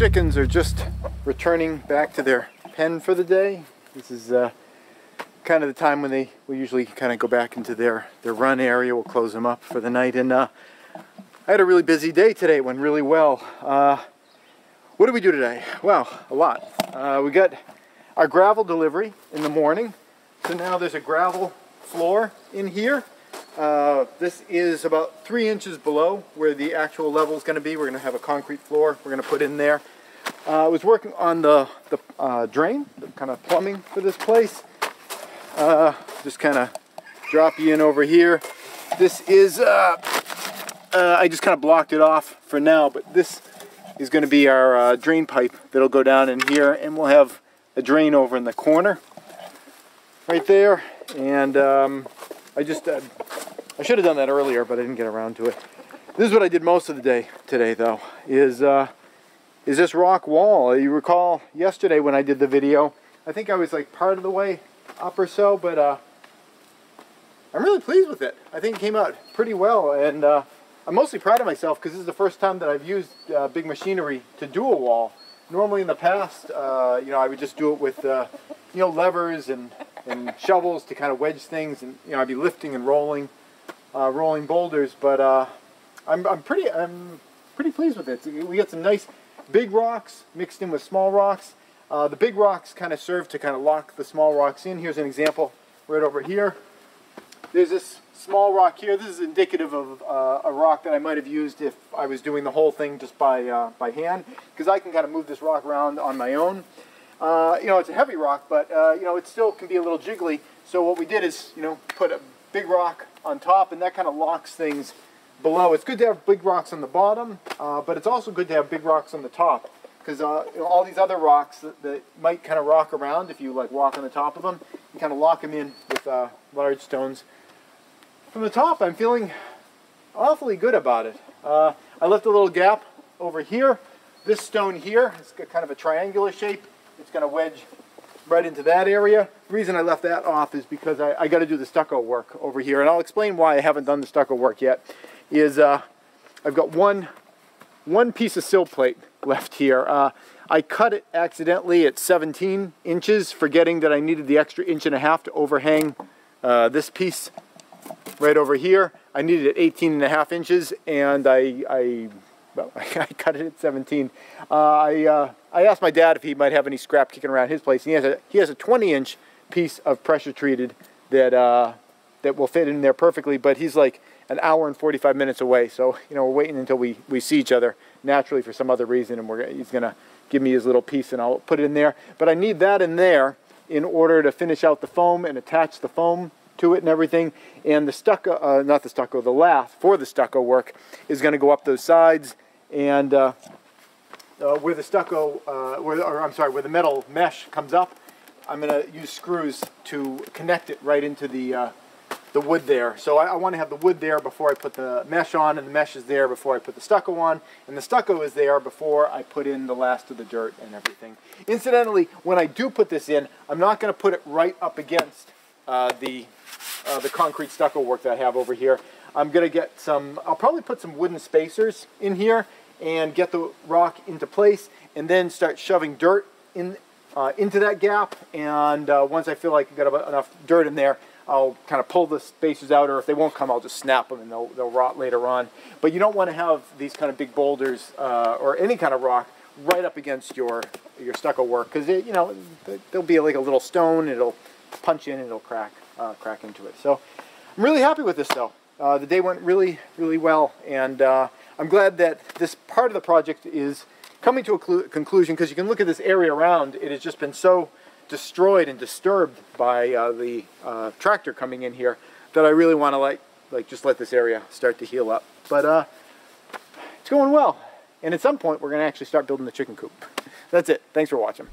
chickens are just returning back to their pen for the day. This is uh, kind of the time when they we usually kind of go back into their their run area. We'll close them up for the night. And uh, I had a really busy day today. It went really well. Uh, what did we do today? Well, a lot. Uh, we got our gravel delivery in the morning. So now there's a gravel floor in here. Uh, this is about three inches below where the actual level is going to be. We're going to have a concrete floor we're going to put in there. Uh, I was working on the, the uh, drain, the kind of plumbing for this place. Uh, just kind of drop you in over here. This is, uh, uh, I just kind of blocked it off for now, but this is going to be our drain pipe that'll go down in here and we'll have a drain over in the corner right there. And um, I just, uh, I should have done that earlier, but I didn't get around to it. This is what I did most of the day today, though, is, uh, is this rock wall. You recall yesterday when I did the video, I think I was like part of the way up or so, but uh, I'm really pleased with it. I think it came out pretty well, and uh, I'm mostly proud of myself because this is the first time that I've used uh, big machinery to do a wall. Normally in the past, uh, you know, I would just do it with, uh, you know, levers and and shovels to kind of wedge things, and you know I'd be lifting and rolling, uh, rolling boulders. But I'm I'm pretty I'm pretty pleased with it. We got some nice big rocks mixed in with small rocks. Uh, the big rocks kind of serve to kind of lock the small rocks in. Here's an example right over here. There's this small rock here. This is indicative of uh, a rock that I might have used if I was doing the whole thing just by, uh, by hand because I can kind of move this rock around on my own. Uh, you know, it's a heavy rock, but uh, you know, it still can be a little jiggly. So what we did is, you know, put a big rock on top, and that kind of locks things below. It's good to have big rocks on the bottom, uh, but it's also good to have big rocks on the top because uh, all these other rocks that, that, might kind of rock around if you like walk on the top of them, you kind of lock them in with uh, large stones. From the top, I'm feeling awfully good about it. Uh, I left a little gap over here. This stone here, it's got kind of a triangular shape it's going to wedge right into that area. The reason I left that off is because I, I got to do the stucco work over here, and I'll explain why I haven't done the stucco work yet. Is uh, I've got one one piece of sill plate left here. Uh, I cut it accidentally at 17 inches, forgetting that I needed the extra inch and a half to overhang uh, this piece right over here. I needed it 18 and a half inches, and I, I well, I cut it at 17. Uh, I, uh, I asked my dad if he might have any scrap kicking around his place. He has a, he has a 20 inch piece of pressure treated that, uh, that will fit in there perfectly, but he's like an hour and 45 minutes away. So, you know, we're waiting until we, we see each other naturally for some other reason, and we're, he's going to give me his little piece and I'll put it in there. But I need that in there in order to finish out the foam and attach the foam to it and everything. And the stucco, uh, not the stucco, the lath for the stucco work is going to go up those sides. And uh, uh, where the stucco, uh, where, or I'm sorry, where the metal mesh comes up, I'm going to use screws to connect it right into the uh, the wood there. So I, I want to have the wood there before I put the mesh on, and the mesh is there before I put the stucco on, and the stucco is there before I put in the last of the dirt and everything. Incidentally, when I do put this in, I'm not going to put it right up against uh, the uh, the concrete stucco work that I have over here. I'm going to get some, I'll probably put some wooden spacers in here and get the rock into place and then start shoving dirt in uh, into that gap and uh, once I feel like I've got enough dirt in there I'll kind of pull the spacers out or if they won't come I'll just snap them and they'll, they'll rot later on but you don't want to have these kind of big boulders uh, or any kind of rock right up against your your stucco work because you know there'll be like a little stone it'll punch in and it'll crack uh, crack into it so I'm really happy with this though uh, the day went really really well and uh, I'm glad that this part of the project is coming to a conclusion because you can look at this area around. It has just been so destroyed and disturbed by uh, the uh, tractor coming in here that I really want to like, like just let this area start to heal up. But uh, it's going well. And at some point, we're going to actually start building the chicken coop. That's it. Thanks for watching.